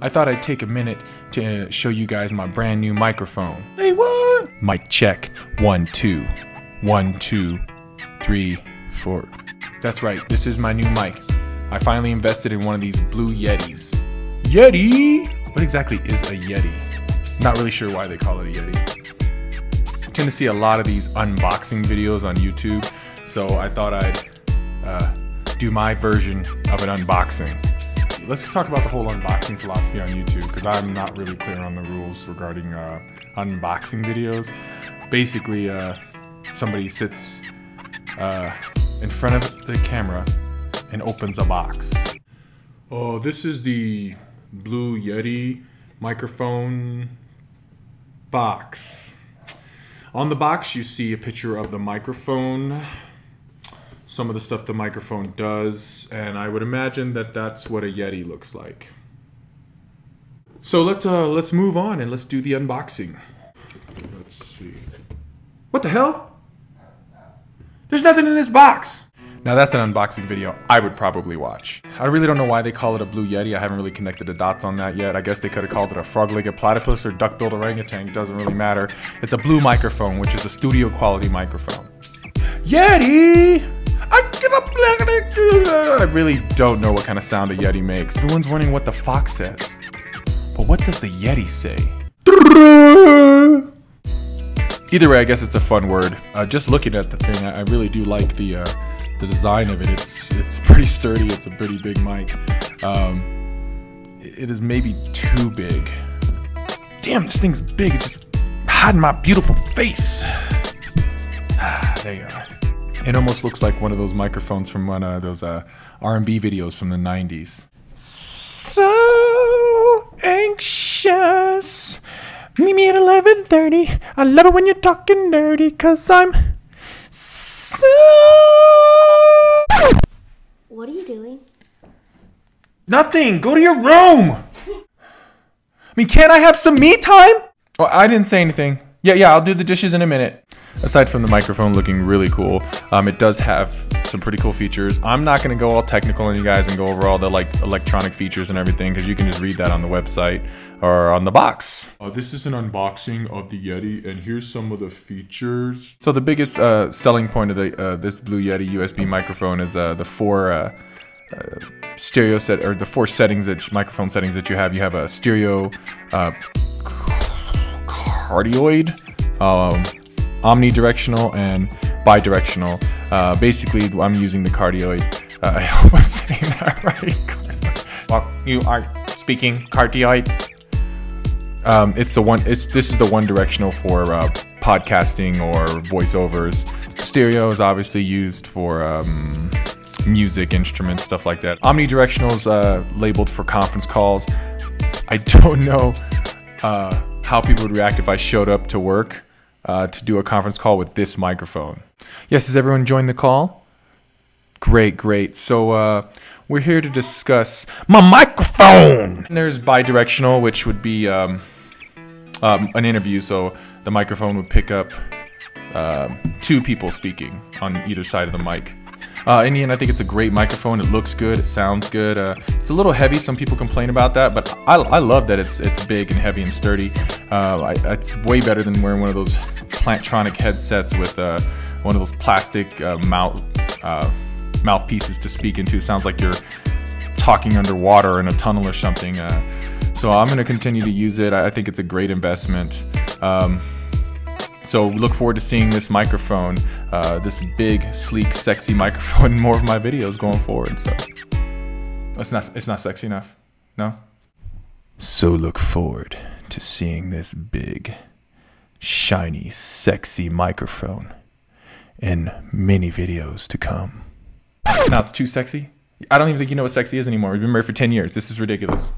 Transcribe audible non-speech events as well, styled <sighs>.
I thought I'd take a minute to show you guys my brand new microphone. Hey, what? Mic check. One, two. One, two, three, four. That's right, this is my new mic. I finally invested in one of these blue Yetis. Yeti? What exactly is a Yeti? Not really sure why they call it a Yeti. I tend to see a lot of these unboxing videos on YouTube, so I thought I'd uh, do my version of an unboxing. Let's talk about the whole unboxing philosophy on YouTube because I'm not really clear on the rules regarding uh, unboxing videos. Basically, uh, somebody sits uh, in front of the camera and opens a box. Oh, this is the Blue Yeti microphone box. On the box, you see a picture of the microphone, some of the stuff the microphone does, and I would imagine that that's what a Yeti looks like. So let's uh let's move on and let's do the unboxing. Let's see. What the hell? There's nothing in this box. Now that's an unboxing video I would probably watch. I really don't know why they call it a blue yeti. I haven't really connected the dots on that yet. I guess they could have called it a frog-legged platypus or duck-billed orangutan. It doesn't really matter. It's a blue microphone, which is a studio quality microphone. Yeti! I really don't know what kind of sound a Yeti makes. Everyone's wondering what the fox says. But what does the Yeti say? Either way, I guess it's a fun word. Uh, just looking at the thing, I, really do like the uh, the design of it. It's it's <laughs> pretty sturdy. It's a pretty big mic. Um, it is maybe too big. Damn, this thing's big. It's just hiding my beautiful face. <sighs> there you are. It almost looks like one of those microphones from one of those uh, R&B videos from the 90s. So anxious. Meet me at 11:30. I love it when you're talking dirty cuz I'm so What are you doing? Nothing. Go to your room. I mean, can't I have some me time? Well, I didn't say anything. Yeah, yeah, I'll do the dishes in a minute. Aside from the microphone looking really cool, um, it does have some pretty cool features. I'm not gonna go all technical on you guys and go over all the like electronic features and everything because you can just read that on the website or on the box. Uh, this is an unboxing of the Yeti, and here's some of the features. So the biggest uh, selling point of the uh, this Blue Yeti USB microphone is uh, the four uh, uh, stereo set or the four settings that microphone settings that you have. You have a stereo uh, cardioid, um, omnidirectional, and bidirectional. Uh, basically, I'm using the cardioid. Uh, <laughs> I hope I'm saying that <laughs> right. well, you are speaking cardioid. Um, it's the one. It's this is the one directional for uh, podcasting or voiceovers. Stereo is obviously used for um, music, instruments, stuff like that. Omnidirectional is uh, labeled for conference calls. I <laughs> don't know uh, how people would react if I showed up to work uh, to do a conference call with this microphone. Yes, has everyone joined the call? Great, great. So uh, we're here to discuss my microphone. And there's bidirectional, which would be um, um, an interview, so the microphone would pick up uh, two people speaking on either side of the mic. Uh, in the end, I think it's a great microphone. It looks good. It sounds good. Uh, it's a little heavy. Some people complain about that, but I, I love that it's it's big and heavy and sturdy. Uh, I, it's way better than wearing one of those Plantronic headsets with uh, one of those plastic uh, mouth uh, mouthpieces to speak into. It sounds like you're talking underwater in a tunnel or something. so I'm going to continue to use it. I think it's a great investment. Um, so look forward to seeing this microphone, uh, this big, sleek, sexy microphone in more of my videos going forward. So it's not it's not sexy enough. No. So look forward to seeing this big, shiny, sexy microphone in many videos to come. Now it's too sexy. I don't even think you know what sexy is anymore. We've been married for 10 years. This is ridiculous.